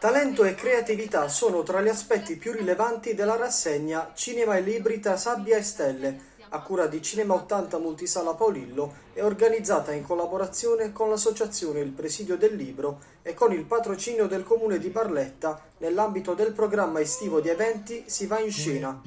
Talento e creatività sono tra gli aspetti più rilevanti della rassegna Cinema e Libri tra Sabbia e Stelle, a cura di Cinema 80 Multisala Paolillo e organizzata in collaborazione con l'associazione Il Presidio del Libro e con il patrocinio del comune di Barletta nell'ambito del programma estivo di eventi Si va in scena.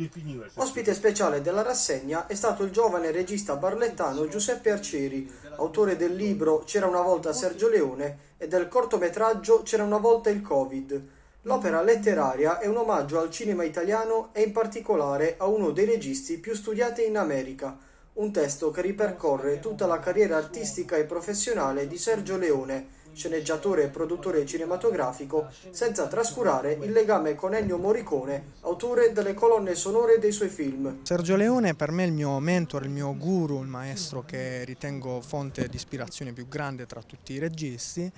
Ospite speciale della rassegna è stato il giovane regista barlettano Giuseppe Arcieri, autore del libro C'era una volta Sergio Leone e del cortometraggio C'era una volta il Covid. L'opera letteraria è un omaggio al cinema italiano e in particolare a uno dei registi più studiati in America, un testo che ripercorre tutta la carriera artistica e professionale di Sergio Leone, sceneggiatore e produttore cinematografico, senza trascurare il legame con Ennio Morricone, autore delle colonne sonore dei suoi film. Sergio Leone per me è il mio mentor, il mio guru, il maestro che ritengo fonte di ispirazione più grande tra tutti i registi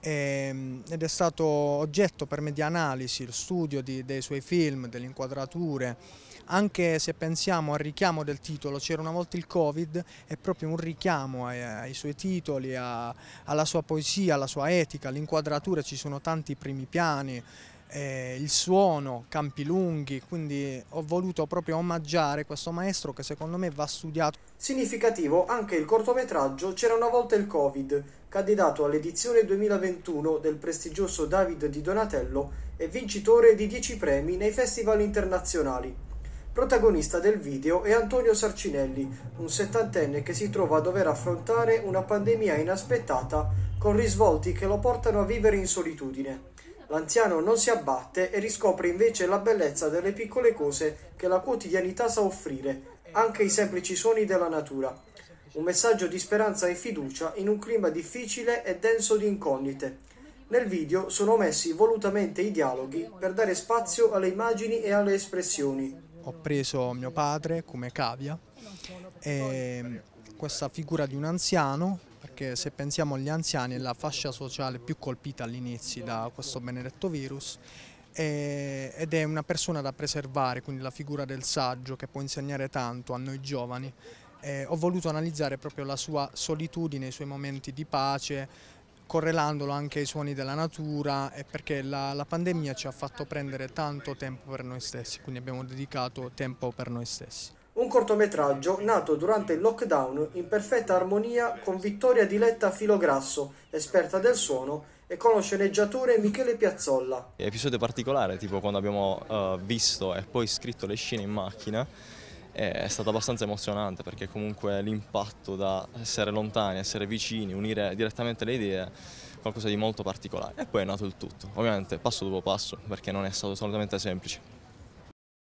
ed è stato oggetto per me di analisi, lo studio di, dei suoi film, delle inquadrature, anche se pensiamo al richiamo del titolo, c'era una volta il Covid, è proprio un richiamo ai, ai suoi titoli, a, alla sua poesia, alla sua etica, all'inquadratura, ci sono tanti primi piani, eh, il suono, campi lunghi, quindi ho voluto proprio omaggiare questo maestro che secondo me va studiato. Significativo anche il cortometraggio C'era una volta il Covid, candidato all'edizione 2021 del prestigioso David di Donatello e vincitore di 10 premi nei festival internazionali. Protagonista del video è Antonio Sarcinelli, un settantenne che si trova a dover affrontare una pandemia inaspettata con risvolti che lo portano a vivere in solitudine. L'anziano non si abbatte e riscopre invece la bellezza delle piccole cose che la quotidianità sa offrire, anche i semplici suoni della natura. Un messaggio di speranza e fiducia in un clima difficile e denso di incognite. Nel video sono omessi volutamente i dialoghi per dare spazio alle immagini e alle espressioni. Ho preso mio padre come cavia e questa figura di un anziano perché se pensiamo agli anziani è la fascia sociale più colpita all'inizio da questo benedetto virus ed è una persona da preservare, quindi la figura del saggio che può insegnare tanto a noi giovani. E ho voluto analizzare proprio la sua solitudine, i suoi momenti di pace, correlandolo anche ai suoni della natura e perché la, la, pandemia ci ha fatto prendere tanto tempo per noi stessi, quindi abbiamo dedicato tempo per noi stessi un cortometraggio nato durante il lockdown in perfetta armonia con Vittoria Diletta Filograsso, esperta del suono, e con lo sceneggiatore Michele Piazzolla. Episodio particolare, tipo quando abbiamo uh, visto e poi scritto le scene in macchina, è stato abbastanza emozionante perché comunque l'impatto da essere lontani, essere vicini, unire direttamente le idee, qualcosa di molto particolare. E poi è nato il tutto, ovviamente passo dopo passo, perché non è stato assolutamente semplice.